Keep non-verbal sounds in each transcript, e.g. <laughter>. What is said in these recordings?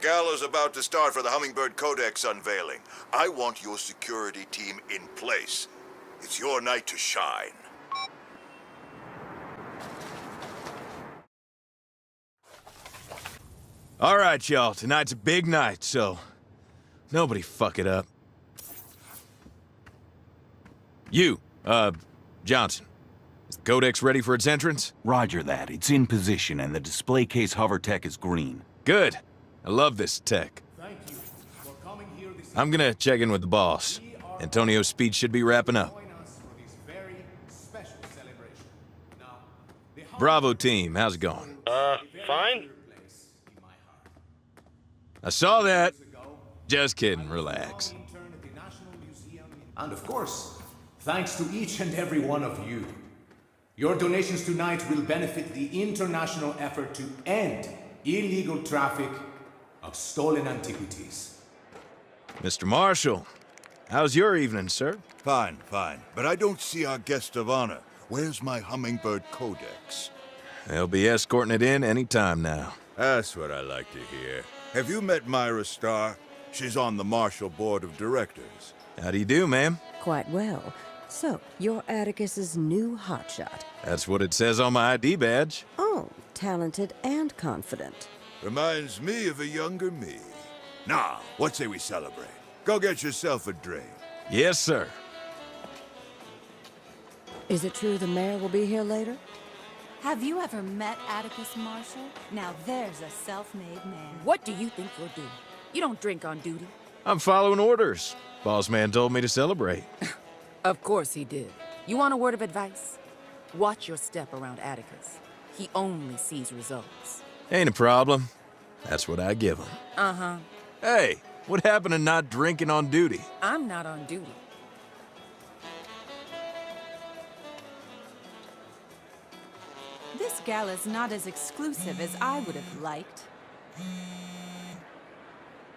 gala's about to start for the Hummingbird Codex unveiling. I want your security team in place. It's your night to shine. All right, y'all. Tonight's a big night, so nobody fuck it up. You, uh, Johnson. Is the Codex ready for its entrance? Roger that. It's in position, and the display case hover tech is green. Good. I love this tech. I'm gonna check in with the boss. Antonio's speech should be wrapping up. Bravo team, how's it going? Uh, fine. I saw that. Just kidding, relax. And of course, thanks to each and every one of you. Your donations tonight will benefit the international effort to end illegal traffic of stolen antiquities. Mr. Marshall, how's your evening, sir? Fine, fine. But I don't see our guest of honor. Where's my Hummingbird Codex? They'll be escorting it in any time now. That's what I like to hear. Have you met Myra Starr? She's on the Marshall Board of Directors. How do you do, ma'am? Quite well. So, you're Atticus's new hotshot. That's what it says on my ID badge. Oh, talented and confident. Reminds me of a younger me. Now, what say we celebrate? Go get yourself a drink. Yes, sir. Is it true the mayor will be here later? Have you ever met Atticus Marshall? Now there's a self-made man. What do you think you're doing? You don't drink on duty. I'm following orders. Boss man told me to celebrate. <laughs> Of course he did. You want a word of advice? Watch your step around Atticus. He only sees results. Ain't a problem. That's what I give him. Uh-huh. Hey, what happened to not drinking on duty? I'm not on duty. This gala's not as exclusive as I would have liked.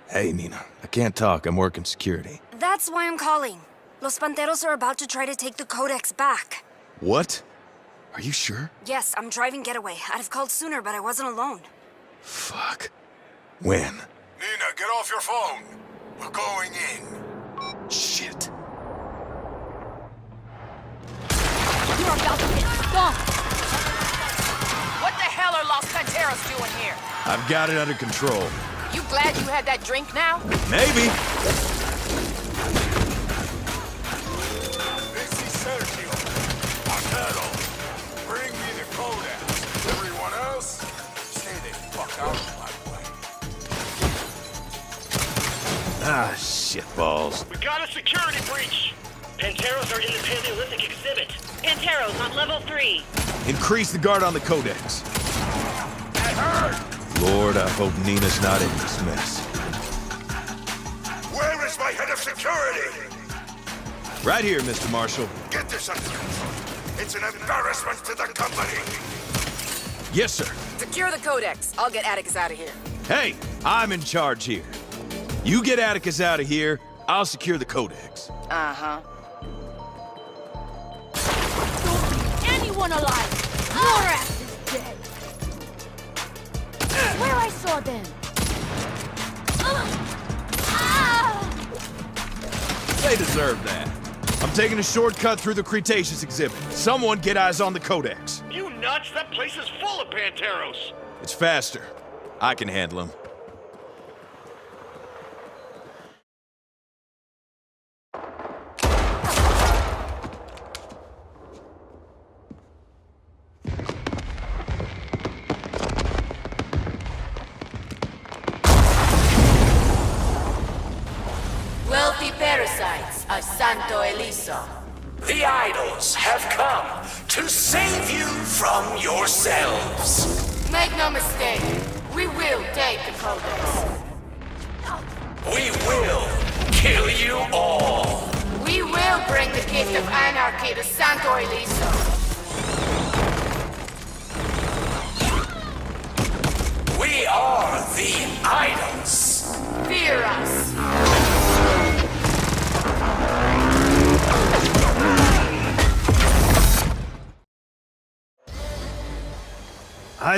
Hey, Nina, I can't talk. I'm working security. That's why I'm calling. Los Panteros are about to try to take the Codex back. What? Are you sure? Yes, I'm driving getaway. I'd have called sooner, but I wasn't alone. Fuck. When? Nina, get off your phone. We're going in. Shit. You're about to get stomped! What the hell are Los Panteros doing here? I've got it under control. You glad you had that drink now? Maybe. Ah, shit balls. We got a security breach. Panteros are in the Paleolithic exhibit. Panteros on level three. Increase the guard on the Codex. That hurt! Lord, I hope Nina's not in this mess. Where is my head of security? Right here, Mr. Marshall. Get this under control. It's an embarrassment to the company. Yes, sir. Secure the Codex. I'll get Atticus out of here. Hey, I'm in charge here. You get Atticus out of here, I'll secure the Codex. Uh-huh. Don't leave anyone alive? Your ass is dead. Where I saw them. They deserve that. I'm taking a shortcut through the Cretaceous exhibit. Someone get eyes on the Codex. Nuts? That place is full of Panteros. It's faster. I can handle them.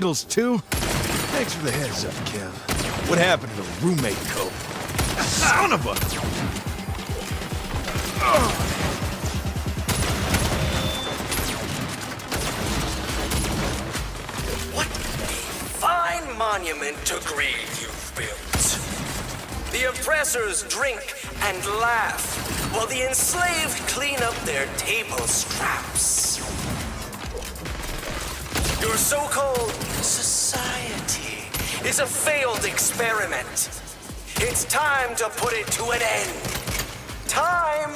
Too? Thanks for the heads up, Kev. What happened to the roommate code? Son of a... What a fine monument to greed you've built. The oppressors drink and laugh, while the enslaved clean up their table scraps. Your so-called society is a failed experiment. It's time to put it to an end. Time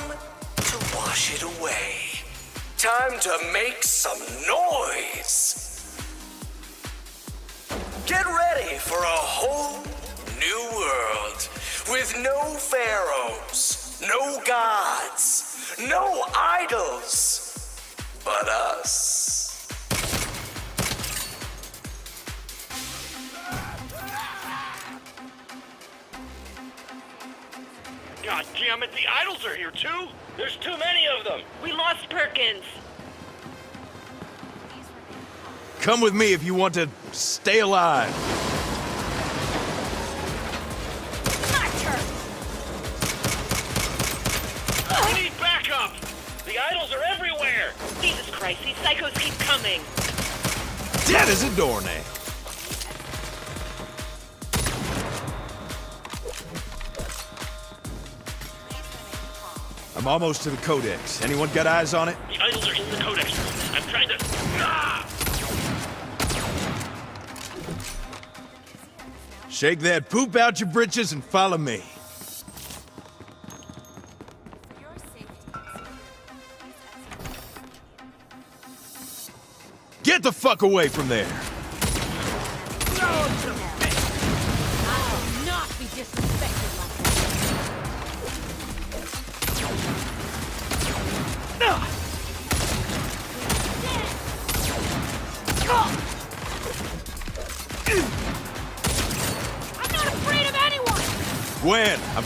to wash it away. Time to make some noise. Get ready for a whole new world with no pharaohs, no gods, no idols, but us. God damn it, the idols are here too? There's too many of them. We lost Perkins. Come with me if you want to stay alive. We need backup! The idols are everywhere! Jesus Christ, these psychos keep coming. Dead as a doornail. I'm almost to the Codex. Anyone got eyes on it? The idols are in the codex. I'm trying to... Ah! Shake that poop out your britches and follow me. Get the fuck away from there!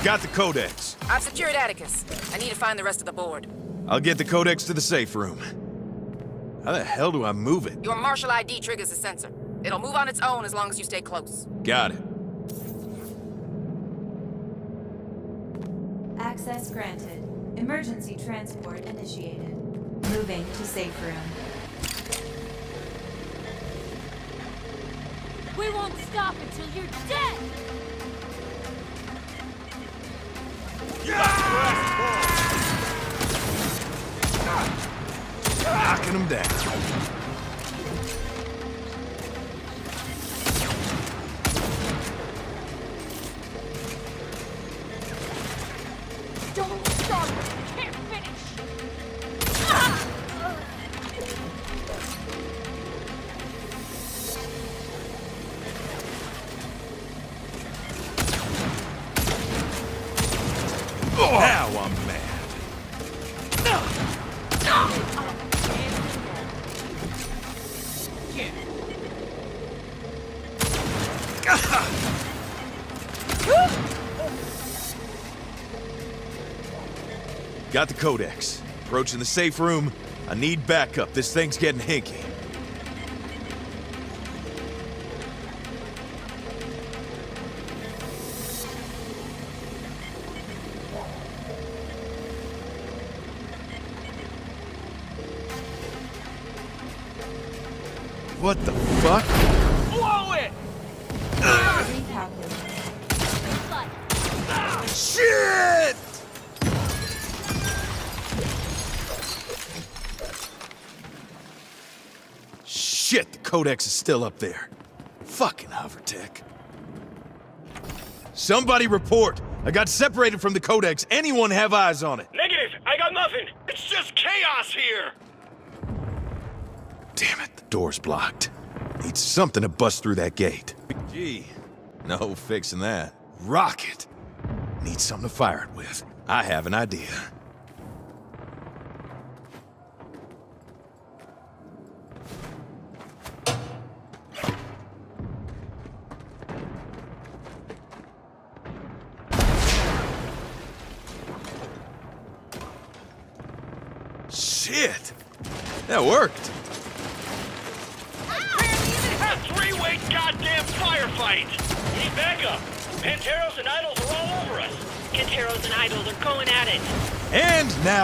Got the Codex. I've secured Atticus. I need to find the rest of the board. I'll get the Codex to the safe room. How the hell do I move it? Your Marshall ID triggers a sensor. It'll move on its own as long as you stay close. Got it. Access granted. Emergency transport initiated. Moving to safe room. We won't stop until you're dead! Knocking them down. Got the Codex. Approaching the safe room. I need backup. This thing's getting hinky. Codex is still up there. Fucking Hovertech. Somebody report! I got separated from the Codex. Anyone have eyes on it? Negative! I got nothing! It's just chaos here! Damn it, the door's blocked. Need something to bust through that gate. Gee, no fixing that. Rocket! Need something to fire it with. I have an idea.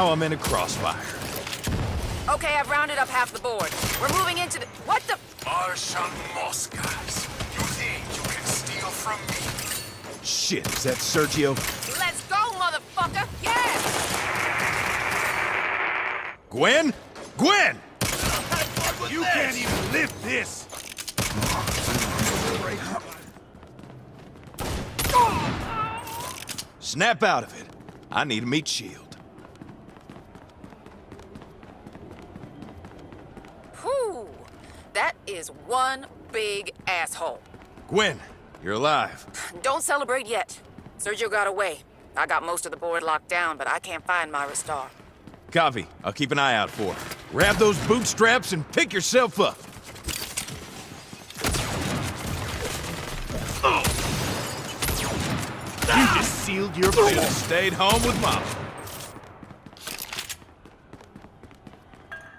Now I'm in a crossfire. Okay, I've rounded up half the board. We're moving into the... What the... Marshal Moscas. You think you can steal from me? Shit, is that Sergio? Let's go, motherfucker! Yeah! Gwen? Gwen! You can't even lift this! Snap out of it. I need a meat shield. Whew! That is one big asshole. Gwen, you're alive. Don't celebrate yet. Sergio got away. I got most of the board locked down, but I can't find Myra Star. Copy. I'll keep an eye out for her. Grab those bootstraps and pick yourself up. You just sealed your Should've fate. stayed home with Mom.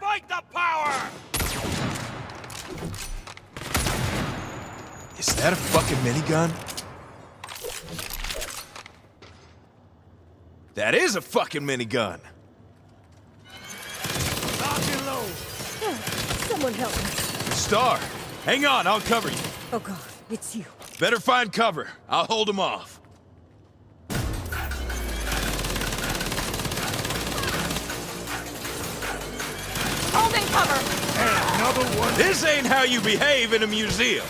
Fight the power! Is that a fucking minigun? That is a fucking minigun. Someone help me. Star, hang on, I'll cover you. Oh god, it's you. Better find cover. I'll hold him off. Holding cover. Another one. This ain't how you behave in a museum.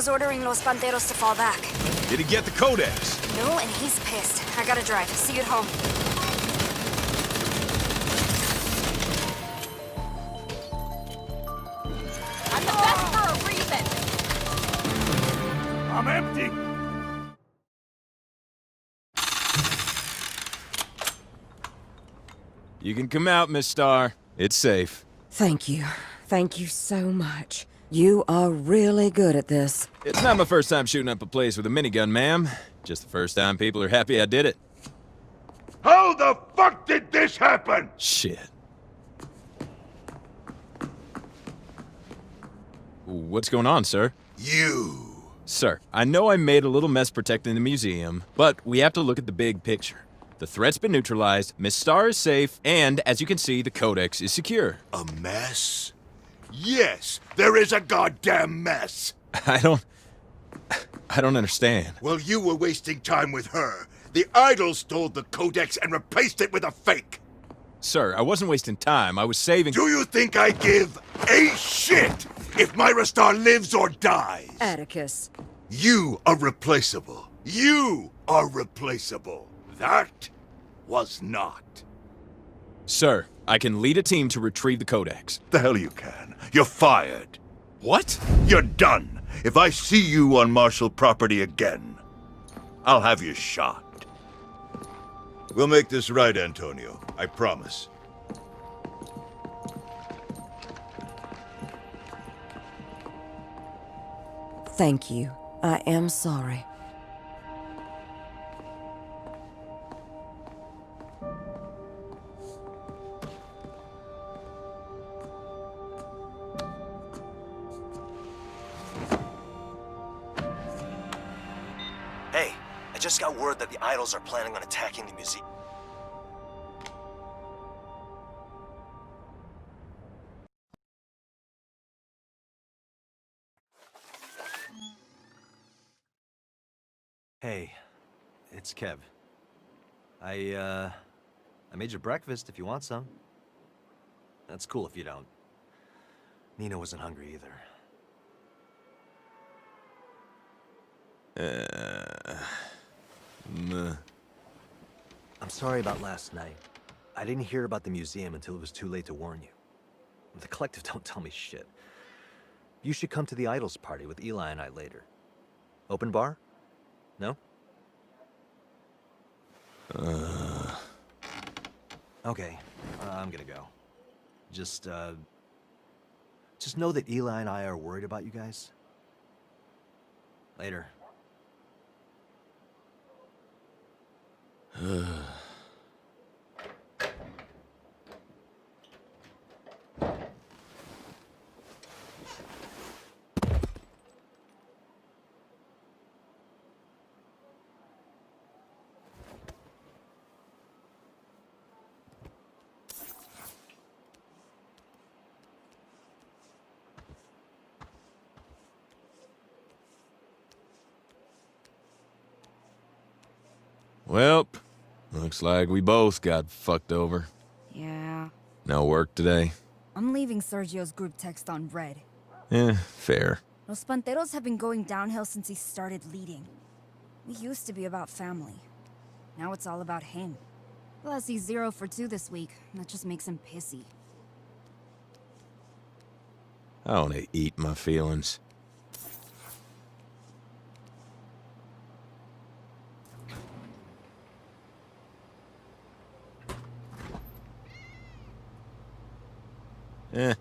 Sergio's ordering Los Panteros to fall back. Did he get the codex? No, and he's pissed. I gotta drive. See you at home. I'm the best for a reason. I'm empty. You can come out, Miss Star. It's safe. Thank you. Thank you so much. You are really good at this. It's not my first time shooting up a place with a minigun, ma'am. Just the first time people are happy I did it. How the fuck did this happen? Shit. What's going on, sir? You. Sir, I know I made a little mess protecting the museum, but we have to look at the big picture. The threat's been neutralized, Miss Star is safe, and as you can see, the Codex is secure. A mess? Yes, there is a goddamn mess. <laughs> I don't. I don't understand. Well, you were wasting time with her. The idol stole the codex and replaced it with a fake. Sir, I wasn't wasting time. I was saving. Do you think I give a shit if Myra Star lives or dies? Atticus. You are replaceable. You are replaceable. That was not. Sir, I can lead a team to retrieve the Codex. The hell you can. You're fired. What? You're done. If I see you on Marshall property again, I'll have you shot. We'll make this right, Antonio. I promise. Thank you. I am sorry. Just got word that the idols are planning on attacking the museum. Hey, it's Kev. I, uh, I made you breakfast if you want some. That's cool if you don't. Nina wasn't hungry either. Uh. Meh. I'm sorry about last night. I didn't hear about the museum until it was too late to warn you. The collective don't tell me shit. You should come to the Idols party with Eli and I later. Open bar? No? Uh, Okay, uh, I'm gonna go. Just, uh... Just know that Eli and I are worried about you guys. Later. Well, <sighs> <sighs> looks like we both got fucked over. Yeah. No work today? I'm leaving Sergio's group text on red. Eh, fair. Los Panteros have been going downhill since he started leading. We used to be about family. Now it's all about him. Plus, he's zero for two this week. That just makes him pissy. I want to eat my feelings. Eh.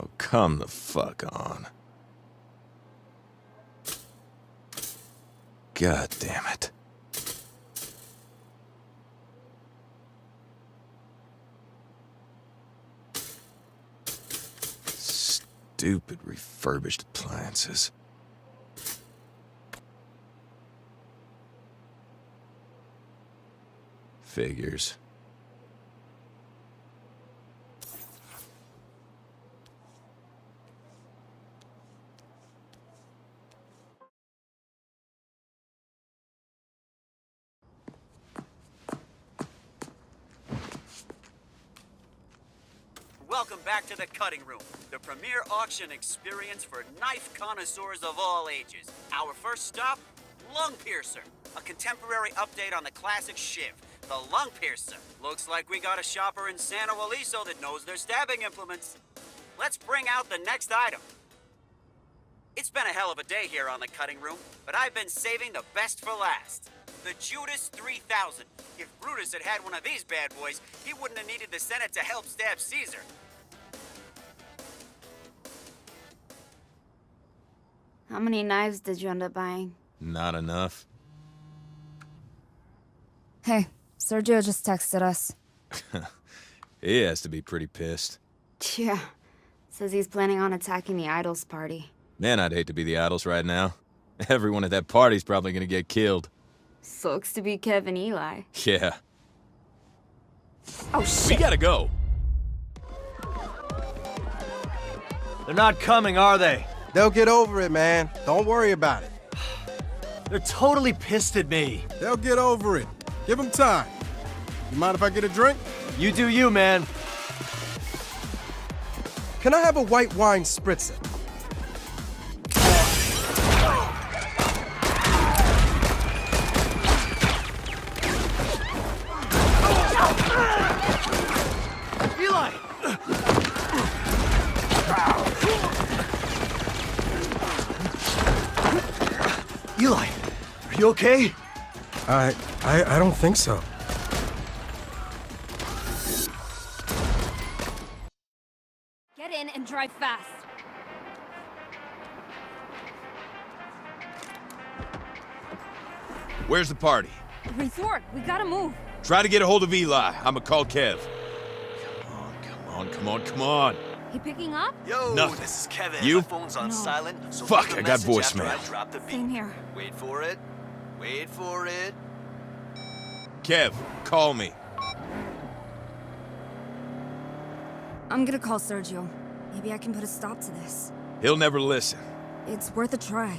Oh, come the fuck on. God damn it. Stupid refurbished appliances. Figures. Welcome back to the cutting room, the premier auction experience for knife connoisseurs of all ages. Our first stop, Lung Piercer, a contemporary update on the classic Shiv, the Lung Piercer. Looks like we got a shopper in Santo Ileso that knows their stabbing implements. Let's bring out the next item. It's been a hell of a day here on the cutting room, but I've been saving the best for last. The Judas 3000. If Brutus had had one of these bad boys, he wouldn't have needed the Senate to help stab Caesar. How many knives did you end up buying? Not enough. Hey, Sergio just texted us. <laughs> he has to be pretty pissed. Yeah. Says he's planning on attacking the Idols party. Man, I'd hate to be the idols right now. <laughs> Everyone at that party's probably gonna get killed. Sucks to be Kevin Eli. Yeah. Oh, shit! We gotta go. They're not coming, are they? They'll get over it, man. Don't worry about it. They're totally pissed at me. They'll get over it. Give them time. You mind if I get a drink? You do you, man. Can I have a white wine spritzer? You okay? I, I, I don't think so. Get in and drive fast. Where's the party? Resort, we gotta move. Try to get a hold of Eli. I'ma call Kev. Come on, come on, come on. Come on. He picking up? Yo, Nothing. this is Kevin. You? My phone's on No. silent, so Fuck, I got message after voicemail. I drop the beat. Same here. Wait for it. Wait for it. Kev, call me. I'm gonna call Sergio. Maybe I can put a stop to this. He'll never listen. It's worth a try.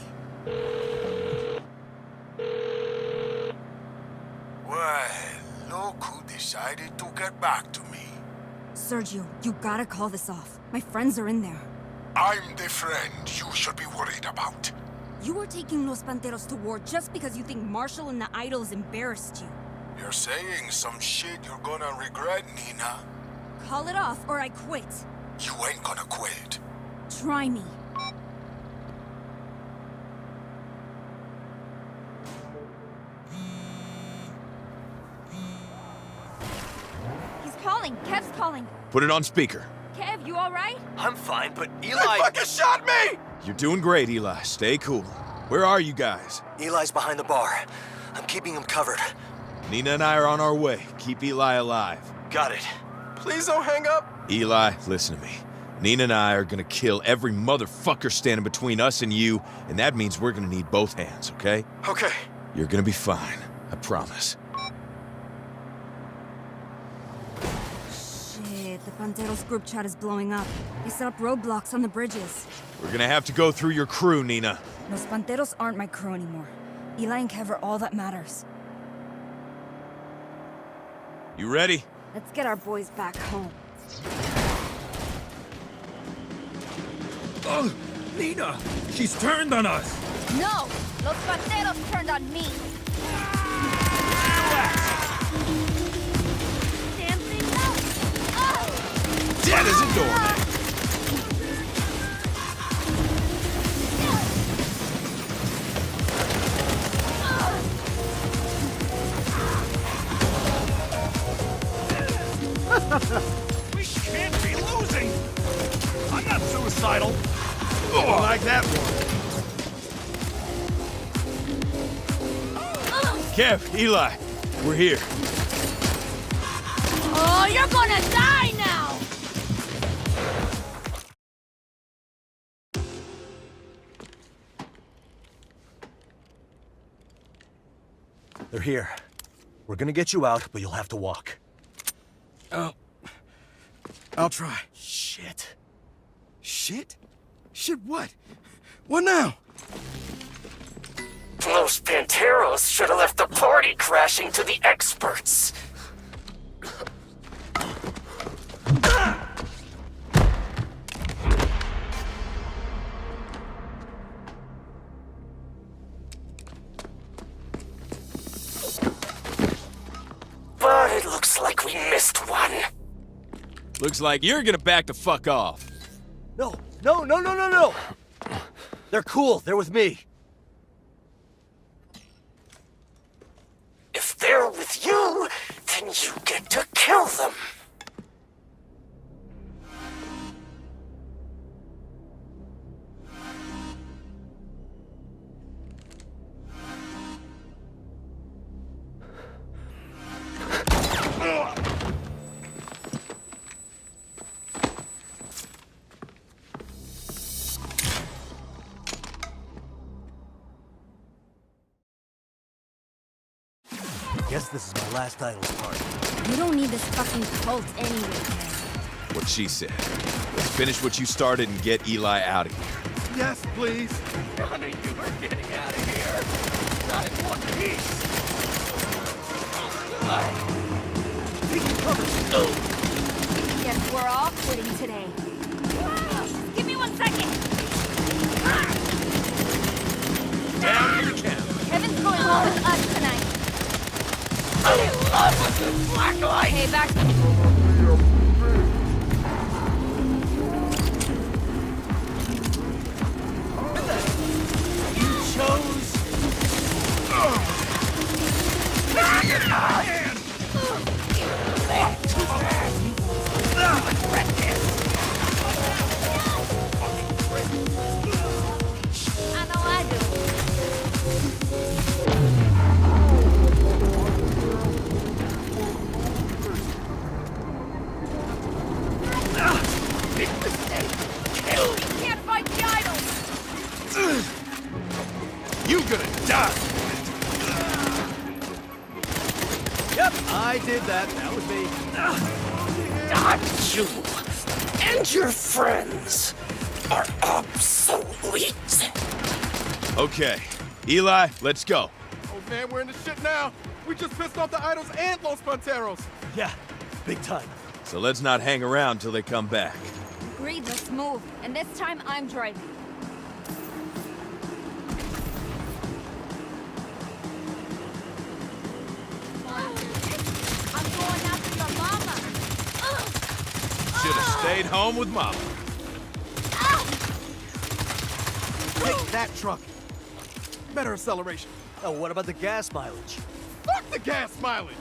Well, look who decided to get back to me. Sergio, you gotta call this off. My friends are in there. I'm the friend you should be worried about. You are taking Los Panteros to war just because you think Marshall and the Idols embarrassed you. You're saying some shit you're gonna regret, Nina. Call it off or I quit. You ain't gonna quit. Try me. He's calling. Kev's calling. Put it on speaker. Kev, you alright? I'm fine, but Eli... fucking shot me! You're doing great, Eli. Stay cool. Where are you guys? Eli's behind the bar. I'm keeping him covered. Nina and I are on our way. Keep Eli alive. Got it. Please don't hang up. Eli, listen to me. Nina and I are gonna kill every motherfucker standing between us and you, and that means we're gonna need both hands, okay? Okay. You're gonna be fine. I promise. Shit, Panteros group chat is blowing up. They set up roadblocks on the bridges. We're gonna have to go through your crew, Nina. Los Panteros aren't my crew anymore. Eli and Kev are all that matters. You ready? Let's get our boys back home. Oh, Nina! She's turned on us! No! Los Panteros turned on me! Damn Dead as a doornail. <laughs> we can't be losing! I'm not suicidal! Oh, like that one! Kev, Eli, we're here. Oh, you're gonna die They're here. We're gonna get you out, but you'll have to walk. Oh. I'll try. Shit. Shit? Shit what? What now? Los Panteros should have left the party crashing to the experts. Looks like you're gonna back the fuck off. No, no, no, no, no, no! They're cool. They're with me. Last idol's party. You don't need this fucking cult anyway, What she said. Let's finish what you started and get Eli out of here. Yes, please. None of you are getting out of here. Not in one piece. Guess we're all quitting today. Give me one second! Down your camp. Kevin's going home with us tonight. I love the black light. Hey, back. You chose. Eli, let's go. Oh man, we're in the shit now. We just pissed off the idols and Los Panteros. Yeah, big time. So let's not hang around till they come back. Agreed, let's move. And this time I'm driving. I'm going after your mama. Should have stayed home with Mama. Take that truck. Better acceleration. Oh, what about the gas mileage? Fuck the gas mileage.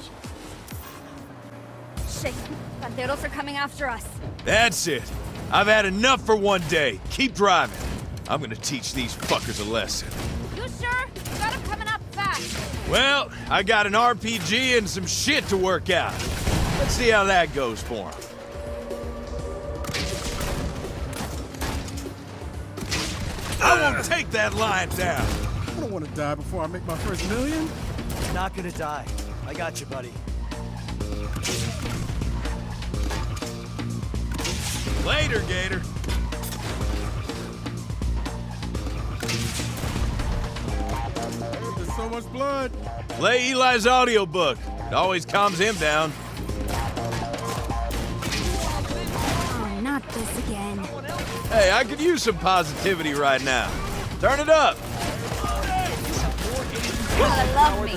Shit. Panteros are coming after us. That's it. I've had enough for one day. Keep driving. I'm gonna teach these fuckers a lesson. You sure? You got him coming up fast. Well, I got an RPG and some shit to work out. Let's see how that goes for them. I won't take that line down. I don't want to die before I make my first million. Not gonna die. I got you, buddy. Later, Gator. There's so much blood. Play Eli's audiobook. It always calms him down. Oh, not this again. Hey, I could use some positivity right now. Turn it up. Gotta love me.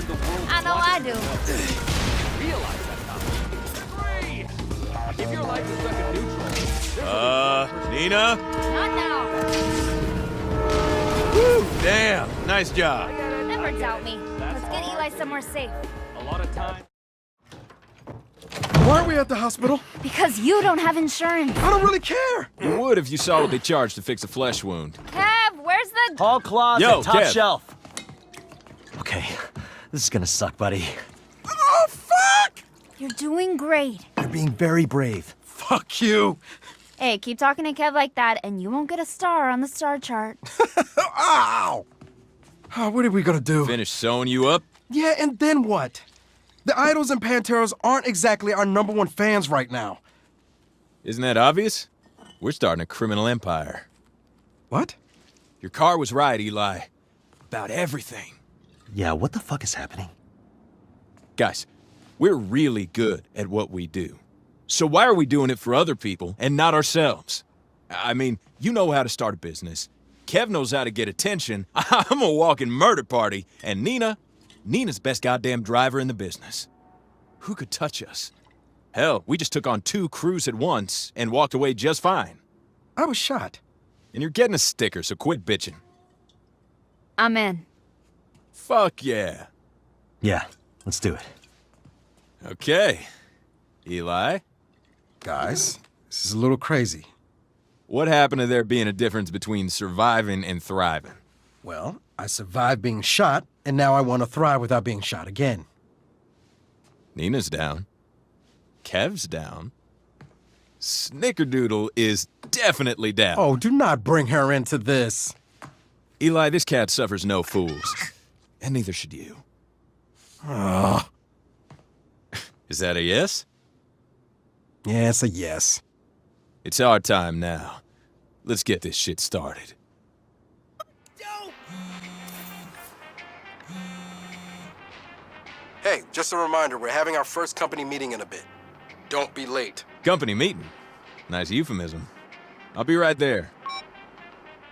I know I do. If your life is stuck in neutral, Uh, Nina? Not now. Woo, damn. Nice job. Never doubt me. Let's get Eli somewhere safe. a lot of time. Why are we at the hospital? Because you don't have insurance. I don't really care. You would if you saw what they charged to fix a flesh wound. Kev, where's the... Hall closet, Yo, top Kev. shelf. Okay, this is gonna suck, buddy. Oh, fuck! You're doing great. You're being very brave. Fuck you. Hey, keep talking to Kev like that, and you won't get a star on the star chart. <laughs> Ow! Oh, what are we gonna do? Finish sewing you up? Yeah, and then what? The Idols and Panteros aren't exactly our number one fans right now. Isn't that obvious? We're starting a criminal empire. What? Your car was right, Eli. About everything. Yeah, what the fuck is happening? Guys, we're really good at what we do. So why are we doing it for other people and not ourselves? I mean, you know how to start a business. Kev knows how to get attention. <laughs> I'm a walking murder party. And Nina, Nina's best goddamn driver in the business. Who could touch us? Hell, we just took on two crews at once and walked away just fine. I was shot. And you're getting a sticker, so quit bitching. I'm in. Fuck yeah. Yeah, let's do it. Okay. Eli, Guys, this is a little crazy. what happened to there being a difference between surviving and thriving? Well, I survived being shot, and now I want to thrive without being shot again. Nina's down. Kev's down. Snickerdoodle is definitely down. Oh, do not bring her into this. Eli, this cat suffers no fools. And neither should you. Ugh. Is that a yes? Yeah, it's a yes. It's our time now. Let's get this shit started. Hey, just a reminder, we're having our first company meeting in a bit. Don't be late. Company meeting. Nice euphemism. I'll be right there.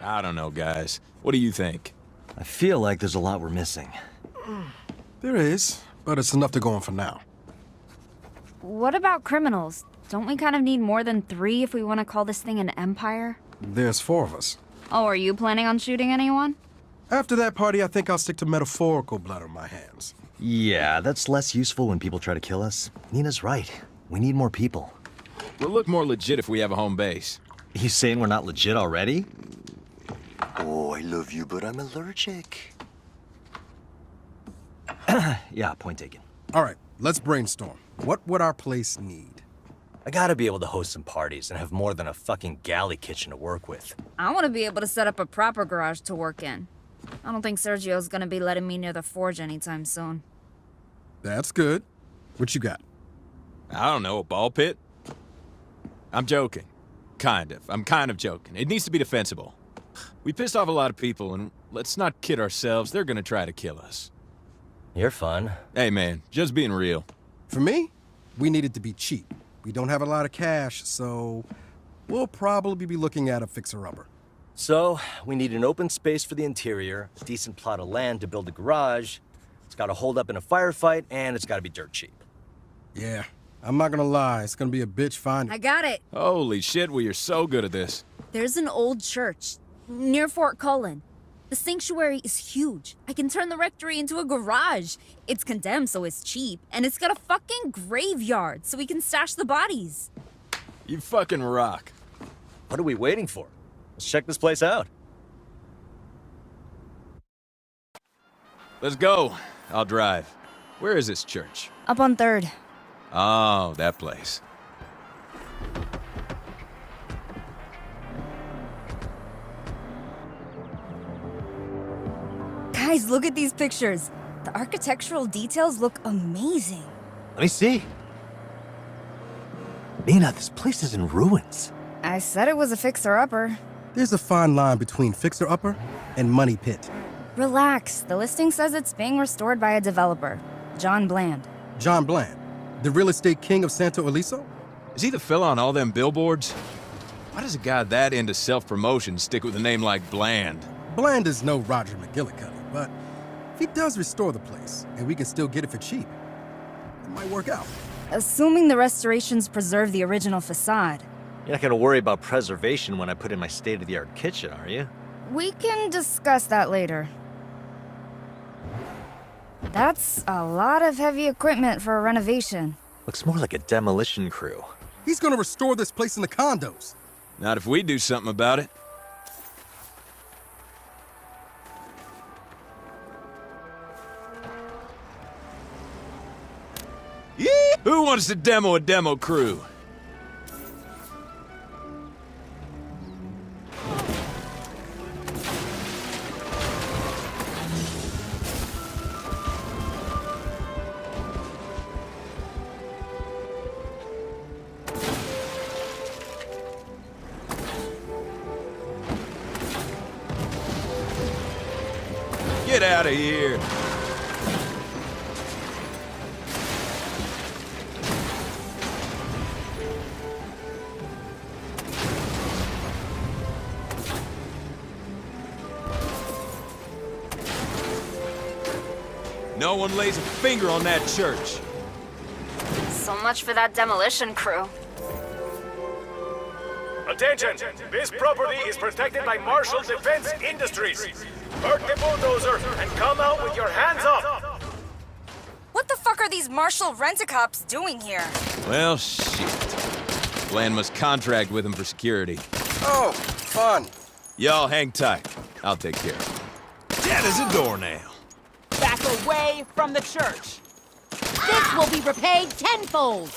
I don't know, guys. What do you think? I feel like there's a lot we're missing. There is, but it's enough to go on for now. What about criminals? Don't we kind of need more than three if we want to call this thing an empire? There's four of us. Oh, are you planning on shooting anyone? After that party, I think I'll stick to metaphorical blood on my hands. Yeah, that's less useful when people try to kill us. Nina's right. We need more people. We'll look more legit if we have a home base. You saying we're not legit already? Oh, I love you, but I'm allergic. <clears throat> yeah, point taken. All right, let's brainstorm. What would our place need? I gotta be able to host some parties and have more than a fucking galley kitchen to work with. I want to be able to set up a proper garage to work in. I don't think Sergio's gonna be letting me near the forge anytime soon. That's good. What you got? I don't know, a ball pit? I'm joking. Kind of. I'm kind of joking. It needs to be defensible. We pissed off a lot of people, and let's not kid ourselves, they're gonna try to kill us. You're fun. Hey, man, just being real. For me, we need it to be cheap. We don't have a lot of cash, so we'll probably be looking at a fixer-upper. So, we need an open space for the interior, a decent plot of land to build a garage. It's gotta hold up in a firefight, and it's gotta be dirt cheap. Yeah, I'm not gonna lie, it's gonna be a bitch finding. I got it. Holy shit, we are so good at this. There's an old church near Fort Cullen. The sanctuary is huge. I can turn the rectory into a garage. It's condemned, so it's cheap. And it's got a fucking graveyard, so we can stash the bodies. You fucking rock. What are we waiting for? Let's check this place out. Let's go. I'll drive. Where is this church? Up on third. Oh, that place. Guys, look at these pictures. The architectural details look amazing. Let me see. Neenah, this place is in ruins. I said it was a fixer-upper. There's a fine line between fixer-upper and money pit. Relax. The listing says it's being restored by a developer, John Bland. John Bland, the real estate king of Santo Ileso? Is he the fella on all them billboards? Why does a guy that into self-promotion stick with a name like Bland? Bland is no Roger McGillicuddy, but if he does restore the place, and we can still get it for cheap, it might work out. Assuming the restorations preserve the original facade. You're not gonna worry about preservation when I put in my state-of-the-art kitchen, are you? We can discuss that later. That's a lot of heavy equipment for a renovation. Looks more like a demolition crew. He's gonna restore this place in the condos. Not if we do something about it. Who wants to demo a demo crew? Finger on that church. So much for that demolition crew. Attention! This property is protected by Marshall Defense Industries. Park the bulldozer and come out with your hands up! What the fuck are these Marshall rent-a-cops doing here? Well, shit. Bland must contract with him for security. Oh, fun. Y'all hang tight. I'll take care of it. Dead as a doornail. Back away from the church. This will be repaid tenfold.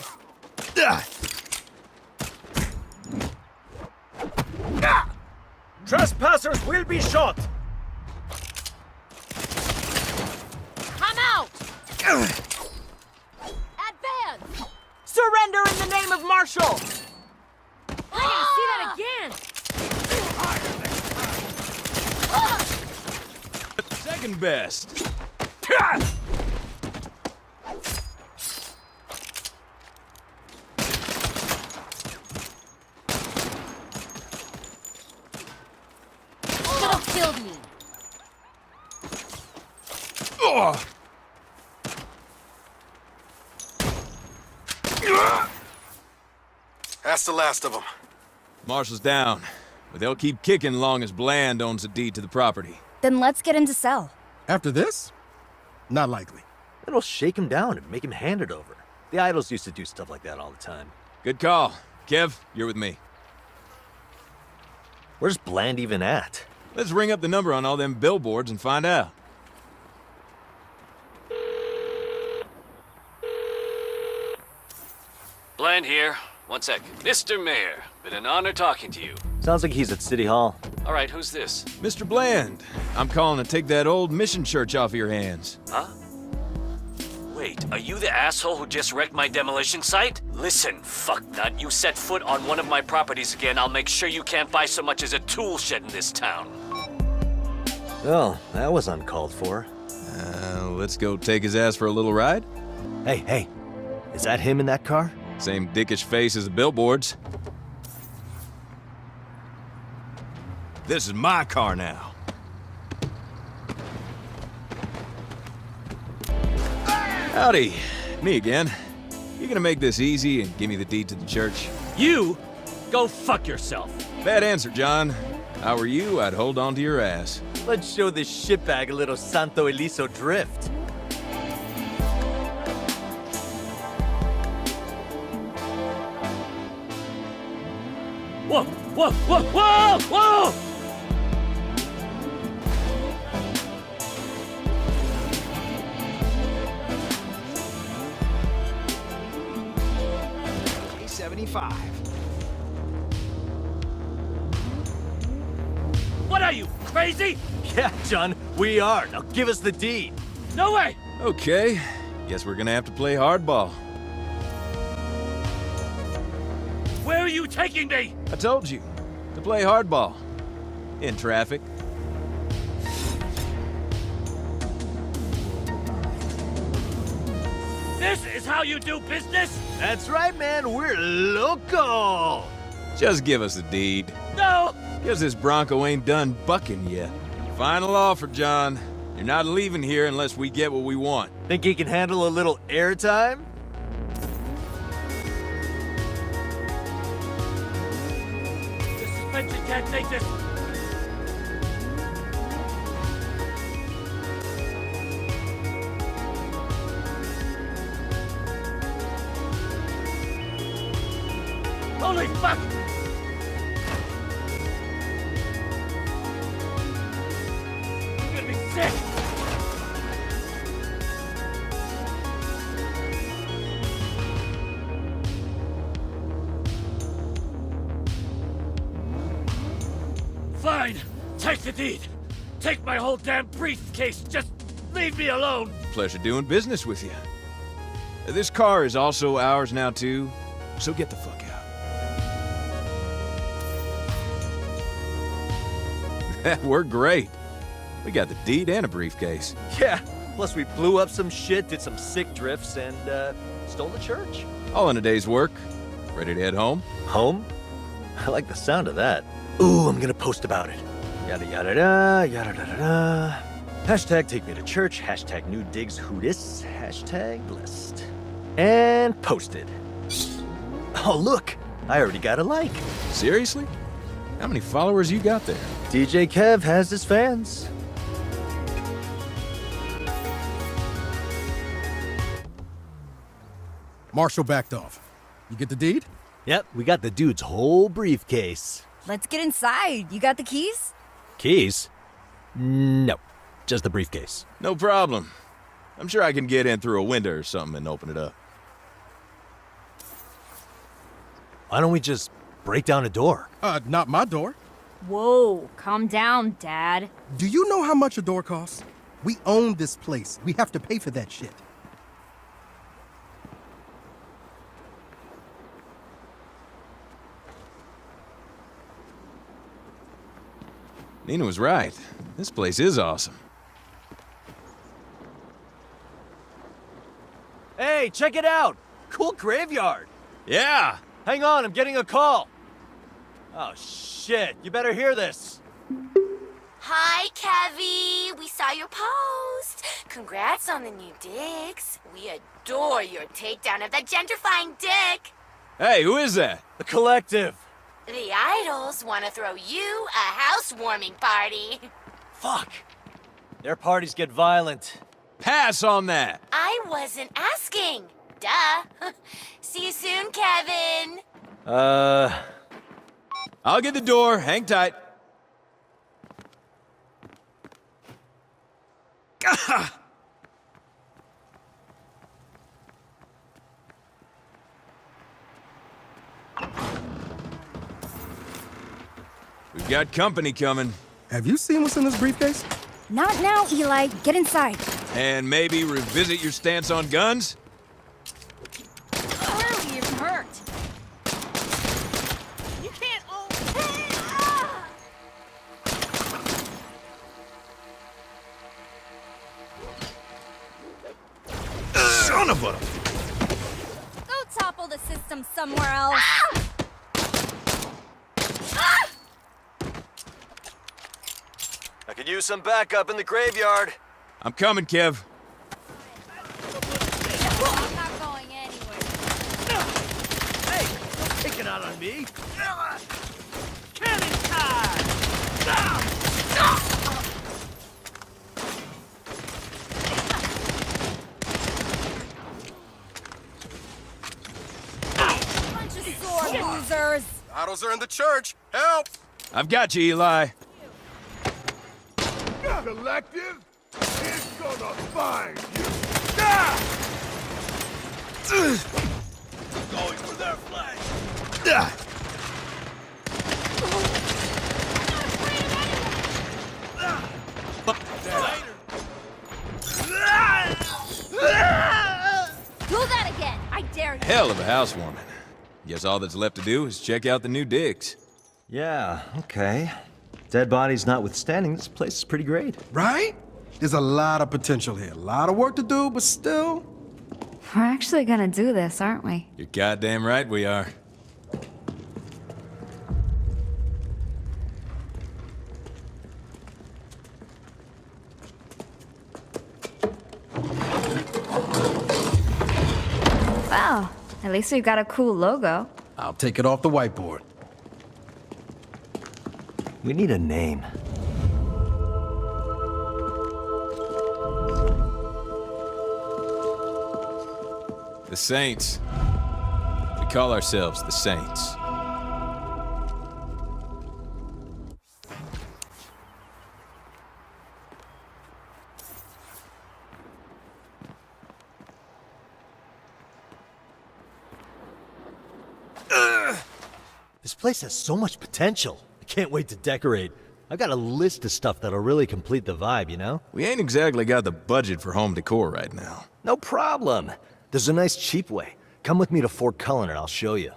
Trespassers will be shot! Come out! Advance! Surrender in the name of Marshall! I gotta see that again! Second best. Killed me. That's the last of them. Marshall's down, but they'll keep kicking long as Bland owns the deed to the property. Then let's get into cell. After this? Not likely. It'll shake him down and make him hand it over. The idols used to do stuff like that all the time. Good call. Kev, you're with me. Where's Bland even at? Let's ring up the number on all them billboards and find out. Bland here. One sec. Mr. Mayor, been an honor talking to you. Sounds like he's at City Hall. All right, who's this? Mr. Bland, I'm calling to take that old mission church off your hands. Huh? Wait, are you the asshole who just wrecked my demolition site? Listen, fucknut, you set foot on one of my properties again, I'll make sure you can't buy so much as a tool shed in this town. Well, that was uncalled for. Uh, let's go take his ass for a little ride? Hey, hey, is that him in that car? Same dickish face as the billboards. This is my car now. Howdy. Me again. You gonna make this easy and give me the deed to the church? You? Go fuck yourself. Bad answer, John. If I were you, I'd hold on to your ass. Let's show this shitbag a little Santo Ileso drift. Whoa, whoa, whoa, whoa, whoa! What are you, crazy? Yeah, John, we are. Now give us the deed. No way! Okay, guess we're gonna have to play hardball. Where are you taking me? I told you, to play hardball. In traffic. This is how you do business? That's right, man. We're local. Just give us the deed. No! Guess this Bronco ain't done bucking yet. Final offer, John. You're not leaving here unless we get what we want. Think he can handle a little airtime? The suspension can't take this. Holy fuck! Deed! Take my whole damn briefcase! Just leave me alone! Pleasure doing business with you. This car is also ours now, too, so get the fuck out. <laughs> We're great. We got the deed and a briefcase. Yeah. Plus, we blew up some shit, did some sick drifts, and uh, stole the church. All in a day's work. Ready to head home? Home? I like the sound of that. Ooh, I'm gonna post about it. Yada yada da, yada da da da. Hashtag take me to church, hashtag new digs who dis, hashtag blessed. And posted. Oh, look! I already got a like. Seriously? How many followers you got there? DJ Kev has his fans. Marshall backed off. You get the deed? Yep, we got the dude's whole briefcase. Let's get inside. You got the keys? Keys? No, just the briefcase. No problem. I'm sure I can get in through a window or something and open it up. Why don't we just break down a door? Uh, not my door. Whoa, calm down, Dad. Do you know how much a door costs? We own this place. We have to pay for that shit. Neenah was right. This place is awesome. Hey, check it out! Cool graveyard! Yeah! Hang on, I'm getting a call. Oh, shit. You better hear this. Hi, Kevy. We saw your post. Congrats on the new dicks. We adore your takedown of that gentrifying dick. Hey, who is that? The collective. The idols want to throw you a housewarming party. Fuck. Their parties get violent. Pass on that. I wasn't asking. Duh. <laughs> See you soon, Kevin. Uh. I'll get the door. Hang tight. We've <laughs> got company coming. Have you seen what's in this briefcase? Not now, Eli. Get inside. And maybe revisit your stance on guns? Some backup in the graveyard. I'm coming, Kev. I'm not going anywhere. out on me. Cannon time! Bunch of sore losers. Idols are in the church. Help! I've got you, Eli. Collective is gonna find you. Ah! Going for their flag. Do that again! I dare you! Hell of a housewarming. Guess all that's left to do is check out the new digs. Yeah, okay. Dead bodies notwithstanding, this place is pretty great. Right? There's a lot of potential here. A lot of work to do, but still. We're actually gonna do this, aren't we? You're goddamn right we are. Wow, at least we've got a cool logo. I'll take it off the whiteboard. We need a name. The Saints. We call ourselves the Saints. This place has so much potential. Can't wait to decorate. I've got a list of stuff that'll really complete the vibe, you know? We ain't exactly got the budget for home decor right now. No problem. There's a nice cheap way. Come with me to Fort Cullen and I'll show you.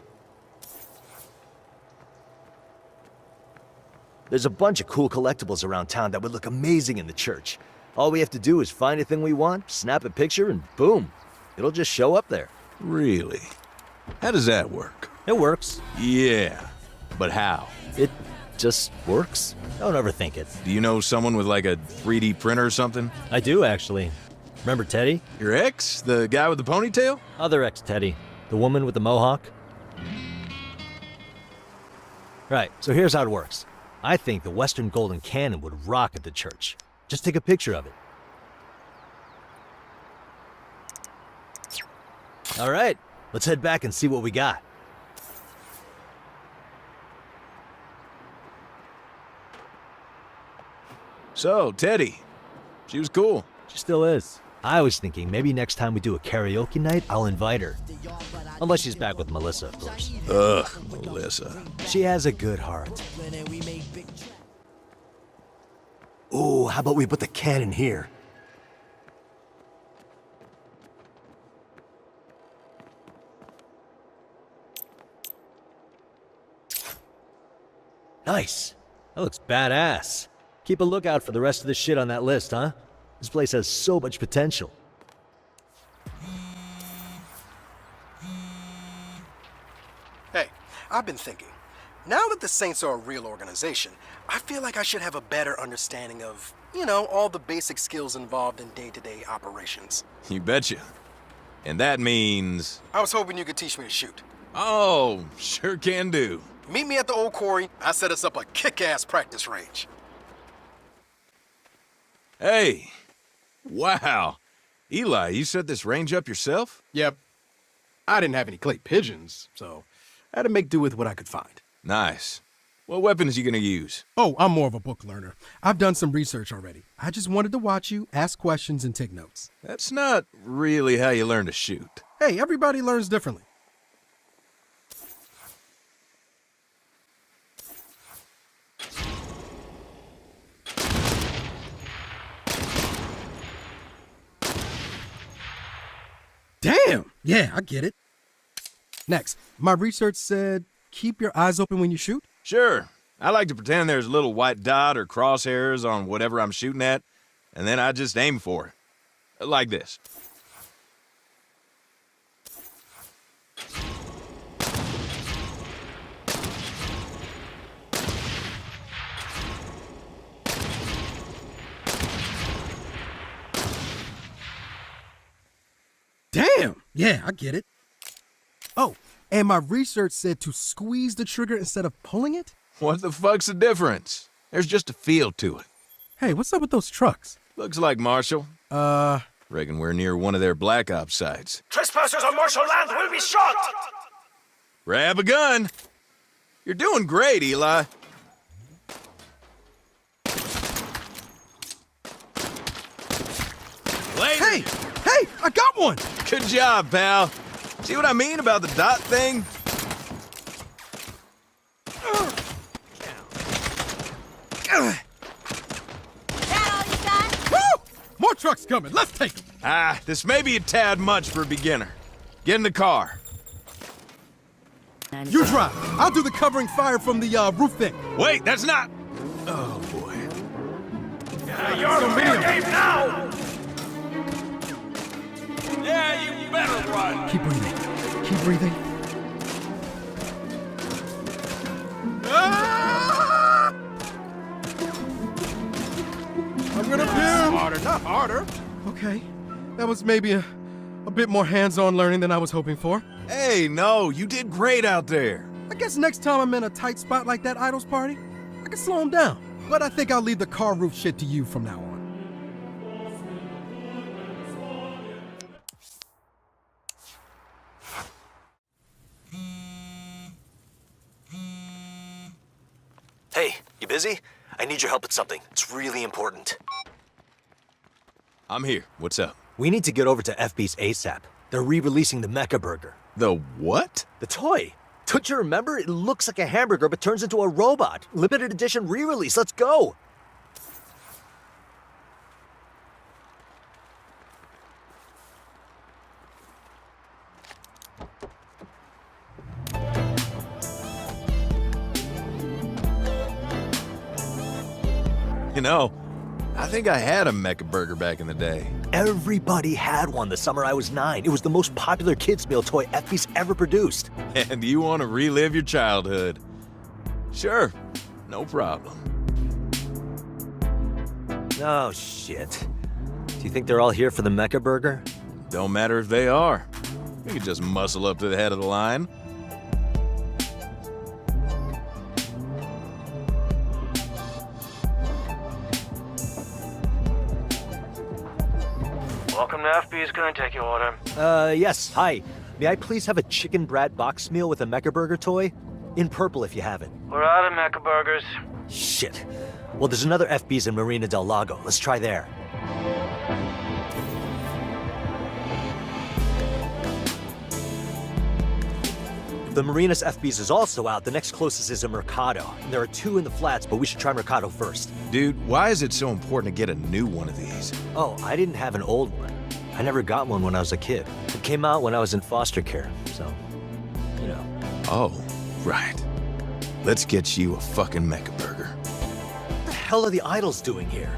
There's a bunch of cool collectibles around town that would look amazing in the church. All we have to do is find a thing we want, snap a picture, and boom. It'll just show up there. Really? How does that work? It works. Yeah, but how? It just works. Don't overthink it. Do you know someone with like a 3D printer or something? I do, actually. Remember Teddy? Your ex? The guy with the ponytail? Other ex Teddy. The woman with the mohawk. Right, so here's how it works. I think the Western Golden Cannon would rock at the church. Just take a picture of it. All right, let's head back and see what we got. So, Teddy. She was cool. She still is. I was thinking maybe next time we do a karaoke night, I'll invite her. Unless she's back with Melissa, of course. Ugh, Melissa. She has a good heart. Ooh, how about we put the cannon here? Nice. That looks badass. Keep a lookout for the rest of the shit on that list, huh? This place has so much potential. Hey, I've been thinking. Now that the Saints are a real organization, I feel like I should have a better understanding of, you know, all the basic skills involved in day-to-day operations. You betcha. And that means... I was hoping you could teach me to shoot. Oh, sure can do. Meet me at the old quarry. I set us up a kick-ass practice range. Hey. Wow. Eli, you set this range up yourself? Yep. I didn't have any clay pigeons, so I had to make do with what I could find. Nice. What weapon is you gonna use? Oh, I'm more of a book learner. I've done some research already. I just wanted to watch you, ask questions, and take notes. That's not really how you learn to shoot. Hey, everybody learns differently. Damn! Yeah, I get it. Next, my research said keep your eyes open when you shoot. Sure. I like to pretend there's a little white dot or crosshairs on whatever I'm shooting at, and then I just aim for it. Like this. Damn! Yeah, I get it. Oh, And my research said to squeeze the trigger instead of pulling it? What the fuck's the difference? There's just a feel to it. Hey, what's up with those trucks? Looks like Marshall. Uh, Reckon we're near one of their Black Ops sites. Trespassers on Marshall land will be shot! Grab a gun! You're doing great, Eli. Later. Hey! Hey! I got one! Good job, pal. See what I mean about the dot thing? Woo! More trucks coming. Let's take them. Ah, this may be a tad much for a beginner. Get in the car. You drive. I'll do the covering fire from the uh, roof thing. Wait, that's not. Oh boy. You're So fair many of them. game now! Yeah, you better run! Keep breathing. Keep breathing. Ah! I'm gonna pin. Harder, not harder. Okay, that was maybe a, a bit more hands-on learning than I was hoping for. Hey, no, you did great out there. I guess next time I'm in a tight spot like that Idols party, I can slow him down. But I think I'll leave the car roof shit to you from now on. You busy? I need your help with something. It's really important. I'm here. What's up? We need to get over to FB's ASAP. They're re-releasing the Mecha Burger. The what? The toy. Don't you remember? It looks like a hamburger but turns into a robot. Limited edition re-release. Let's go. You know, I think I had a Mecha Burger back in the day. Everybody had one the summer I was nine. It was the most popular kids' meal toy FB's ever produced. <laughs> And you want to relive your childhood? Sure, no problem. Oh, shit. Do you think they're all here for the Mecha Burger? Don't matter if they are. We could just muscle up to the head of the line. Can I take your order? Uh, yes. Hi. May I please have a chicken brat box meal with a Mecha Burger toy? In purple if you have it. We're out of Mecha Burgers. Shit. Well, there's another FB's in Marina del Lago. Let's try there. The Marinas FB's is also out, the next closest is a Mercado. And there are two in the flats, but we should try Mercado first. Dude, why is it so important to get a new one of these? Oh, I didn't have an old one. I never got one when I was a kid. It came out when I was in foster care, so, you know. Oh, right. Let's get you a fucking Mecha Burger. What the hell are the idols doing here?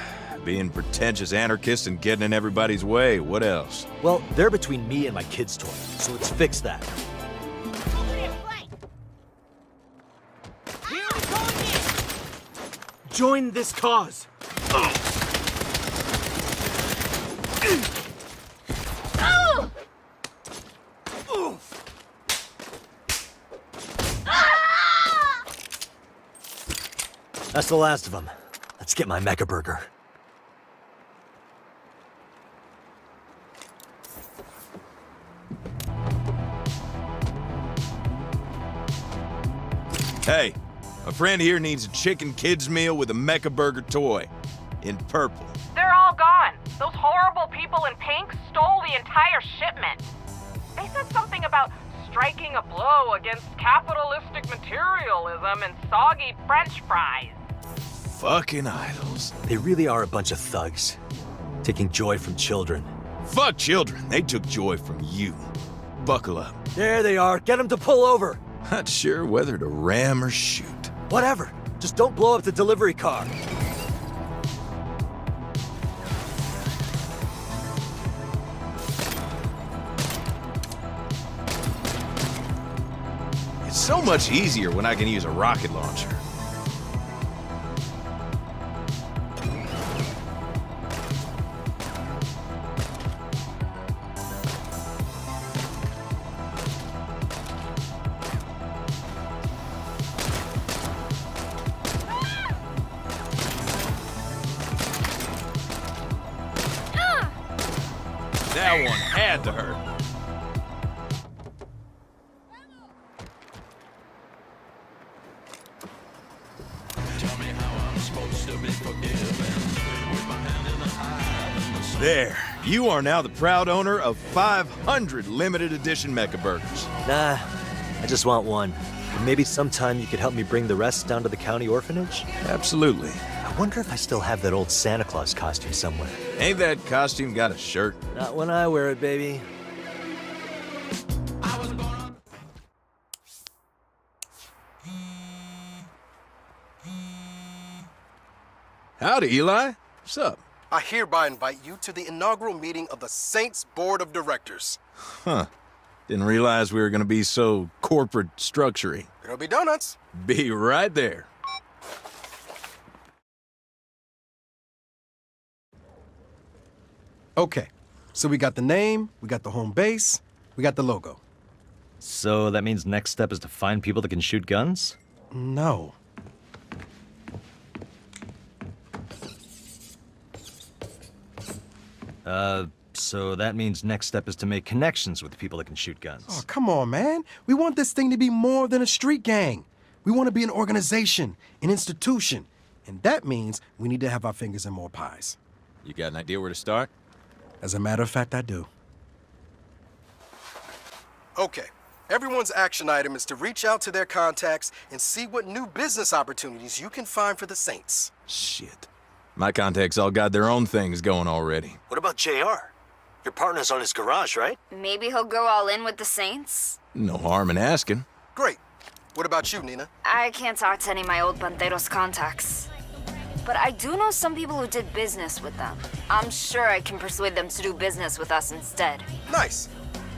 <sighs> Being pretentious anarchists and getting in everybody's way. What else? Well, they're between me and my kid's toy, so let's fix that. Join this cause. Oh. <clears throat> That's the last of them. Let's get my Mecha Burger. Hey, a friend here needs a chicken kids meal with a Mecha Burger toy. In purple. They're all gone. Those horrible people in pink stole the entire shipment. They said something about striking a blow against capitalistic materialism and soggy french fries. Fucking idols. They really are a bunch of thugs, taking joy from children. Fuck children. They took joy from you. Buckle up. There they are. Get them to pull over. <laughs> Not sure whether to ram or shoot. Whatever. Just don't blow up the delivery car. It's so much easier when I can use a rocket launcher. Are now the proud owner of 500 limited edition Mecha Burgers. Nah, I just want one. And maybe sometime you could help me bring the rest down to the county orphanage? Absolutely. I wonder if I still have that old Santa Claus costume somewhere. Ain't that costume got a shirt? Not when I wear it, baby. Howdy, Eli. What's up? I hereby invite you to the inaugural meeting of the Saints Board of Directors. Huh. Didn't realize we were gonna be so corporate structuring. It'll be donuts. Be right there. Okay, so we got the name, we got the home base, we got the logo. So that means next step is to find people that can shoot guns? No. Uh, so that means next step is to make connections with people that can shoot guns. Oh, come on, man. We want this thing to be more than a street gang. We want to be an organization, an institution. And that means we need to have our fingers in more pies. You got an idea where to start? As a matter of fact, I do. Okay. Everyone's action item is to reach out to their contacts and see what new business opportunities you can find for the Saints. Shit. My contacts all got their own things going already. What about JR? Your partner's on his garage, right? Maybe he'll go all in with the Saints? No harm in asking. Great. What about you, Neenah? I can't talk to any of my old Panteros contacts. But I do know some people who did business with them. I'm sure I can persuade them to do business with us instead. Nice.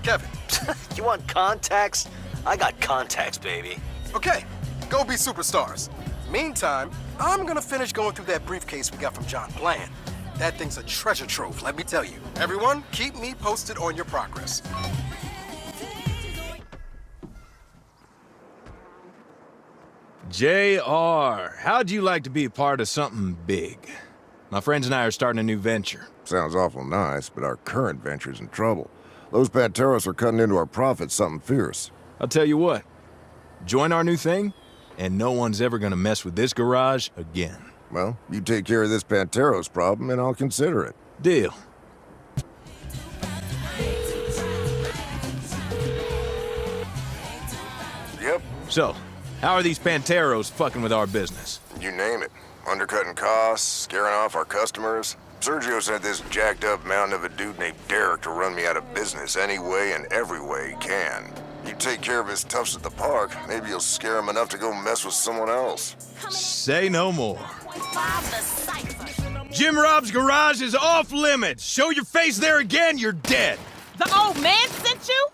Kevin. <laughs> you want contacts? I got contacts, baby. Okay, go be superstars. Meantime, I'm gonna finish going through that briefcase we got from John Bland. That thing's a treasure trove, let me tell you. Everyone, keep me posted on your progress. JR, how'd you like to be a part of something big? My friends and I are starting a new venture. Sounds awful nice, but our current venture's in trouble. Those Panteros are cutting into our profits something fierce. I'll tell you what, join our new thing, and no one's ever gonna mess with this garage again. Well, you take care of this Panteros problem, and I'll consider it. Deal. Yep. So, how are these Panteros fucking with our business? You name it. Undercutting costs, scaring off our customers. Sergio sent this jacked up mountain of a dude named Derek to run me out of business any way and every way he can. You take care of his toughs at the park, maybe you'll scare him enough to go mess with someone else. Say no more. Jim Rob's garage is off limits. Show your face there again, you're dead. The old man sent you?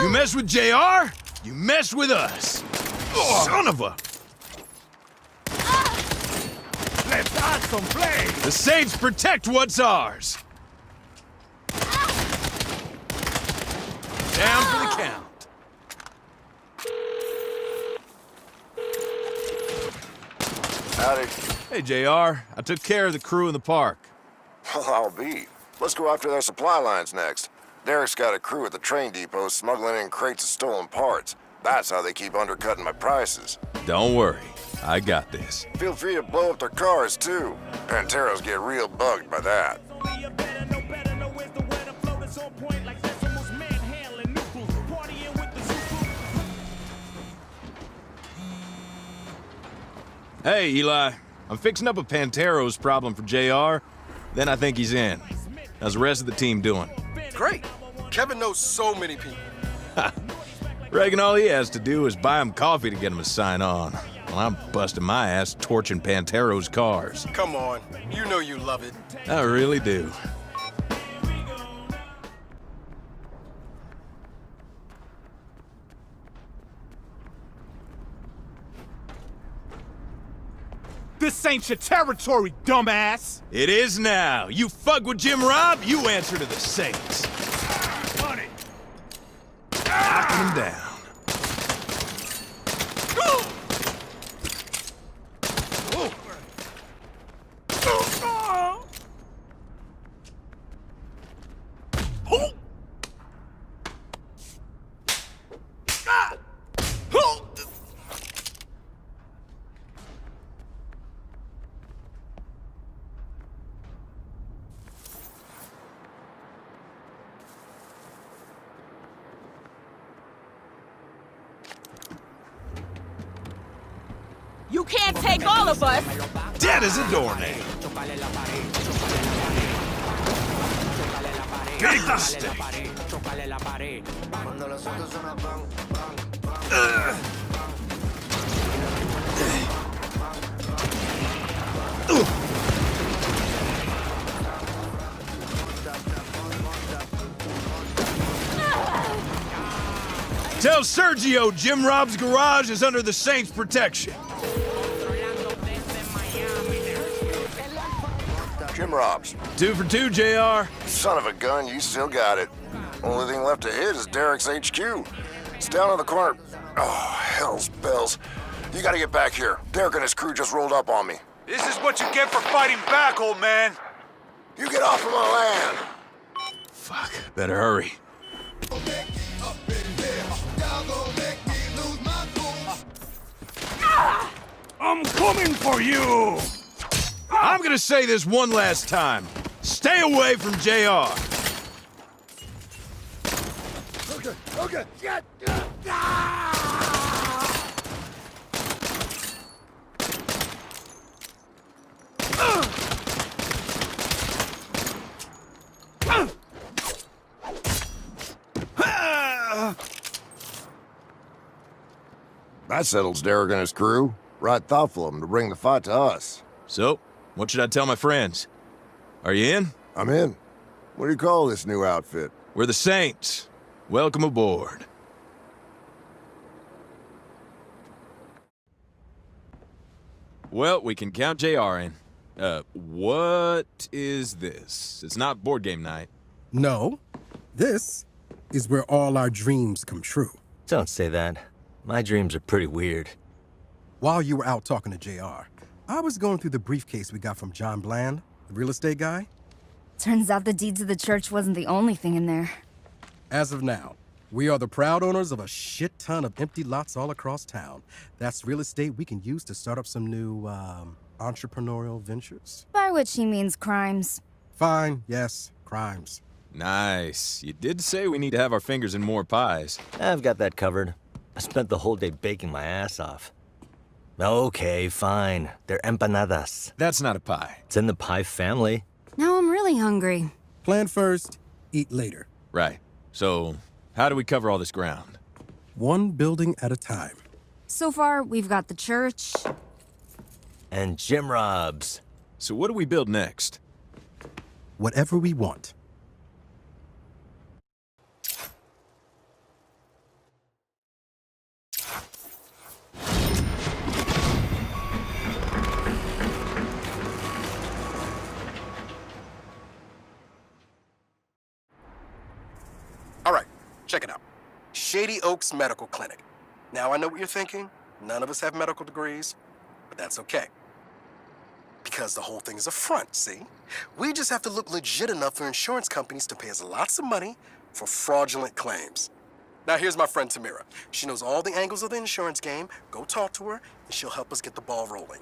You mess with JR, you mess with us. Son of a... Let's add some flame! The Saints protect what's ours. Down for the count. Howdy. Hey, JR. I took care of the crew in the park. Well, I'll be. Let's go after their supply lines next. Derek's got a crew at the train depot smuggling in crates of stolen parts. That's how they keep undercutting my prices. Don't worry. I got this. Feel free to blow up their cars, too. Panteros get real bugged by that. Hey, Eli. I'm fixing up a Panteros problem for JR. Then I think he's in. How's the rest of the team doing? Great. Kevin knows so many people. Reckon all he has to do is buy him coffee to get him to sign on. Well, I'm busting my ass torching Panteros cars. Come on. You know you love it. I really do. This ain't your territory, dumbass! It is now. You fuck with Jim Rob, you answer to the Saints. Ah, honey! Knocking him down. You can't take all of us! As a. Big mistake. Ugh. Tell Sergio Jim Rob's garage is under the Saints' protection. Jim Robs. Two for two, JR. Son of a gun, you still got it. Only thing left to hit is Derek's HQ. It's down in the corner. Oh, hell's bells. You gotta get back here. Derek and his crew just rolled up on me. This is what you get for fighting back, old man. You get off of my land. Fuck, better hurry. I'm coming for you! I'm gonna say this one last time. Stay away from JR. Okay, okay, get! That settles Derek and his crew. Right thoughtful of them to bring the fight to us. So, what should I tell my friends? Are you in? I'm in. What do you call this new outfit? We're the Saints. Welcome aboard. Well, we can count JR in. Uh, what is this? It's not board game night. No, this is where all our dreams come true. Don't say that. My dreams are pretty weird. While you were out talking to JR, I was going through the briefcase we got from John Bland, the real estate guy. Turns out the deeds of the church wasn't the only thing in there. As of now, we are the proud owners of a shit ton of empty lots all across town. That's real estate we can use to start up some new, um, entrepreneurial ventures. By which he means crimes. Fine, yes, crimes. Nice. You did say we need to have our fingers in more pies. I've got that covered. I spent the whole day baking my ass off. Okay, fine. They're empanadas. That's not a pie. It's in the pie family. Now I'm really hungry. Plan first, eat later. Right. So, how do we cover all this ground? One building at a time. So far, we've got the church. And Jim Robs. So what do we build next? Whatever we want. Check it out. Shady Oaks Medical Clinic. Now I know what you're thinking. None of us have medical degrees, but that's okay. Because the whole thing is a front, see? We just have to look legit enough for insurance companies to pay us lots of money for fraudulent claims. Now here's my friend Tamira. She knows all the angles of the insurance game. Go talk to her, and she'll help us get the ball rolling.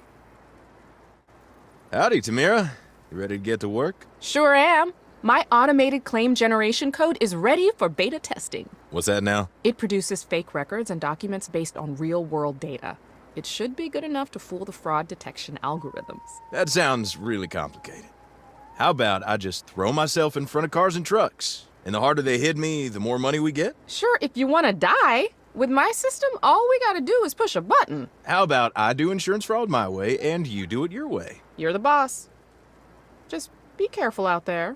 Howdy, Tamira. You ready to get to work? Sure am. My automated claim generation code is ready for beta testing. What's that now? It produces fake records and documents based on real world data. It should be good enough to fool the fraud detection algorithms. That sounds really complicated. How about I just throw myself in front of cars and trucks? And the harder they hit me, the more money we get? Sure, if you want to die. With my system, all we gotta do is push a button. How about I do insurance fraud my way and you do it your way? You're the boss. Just be careful out there.